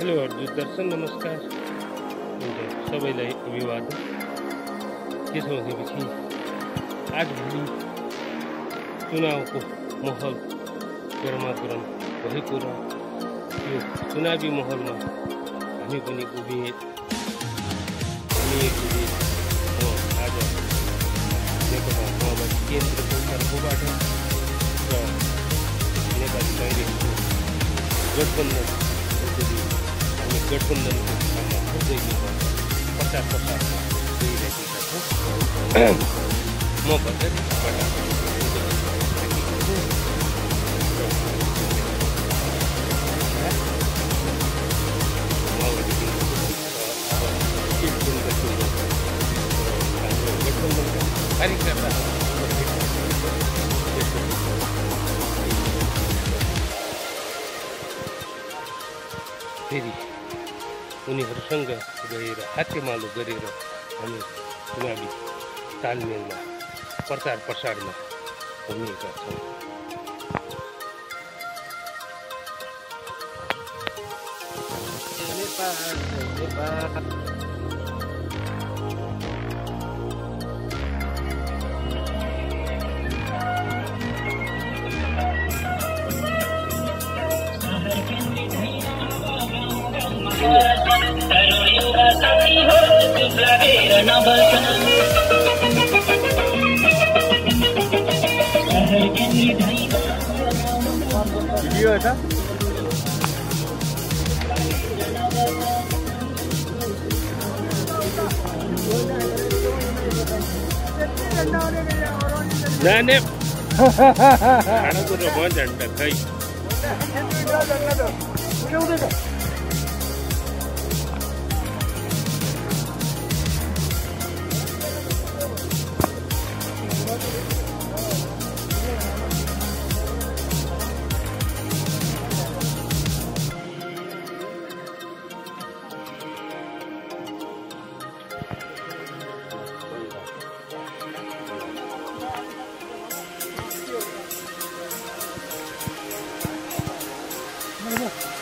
Hello हजुर दर्शन नमस्कार। हुन्छ सबैलाई अभिवादन। छ भनेपछि आजभोलि चुनावको माहौल गरमा गरम भएको र यो चुनावी माहौलमा हामी पनि उभिए आज नेकपा माओवादी केन्द्रको तर्फबाट र नेपाली बाहिरको गठबन्धन। हामी गठबन्धनको नाममा प्रचार प्रसार गरिरहेका छौँ म उनीहरूसँग गएर हातेमालो गरेर हामी चुनावी तालमेलमा प्रचार प्रसारमा हुनेका छौँ नेपाल Gidiyor da. ના ને ખાણો તો રોજ અંડર થઈ ઉડે ઉડે Look.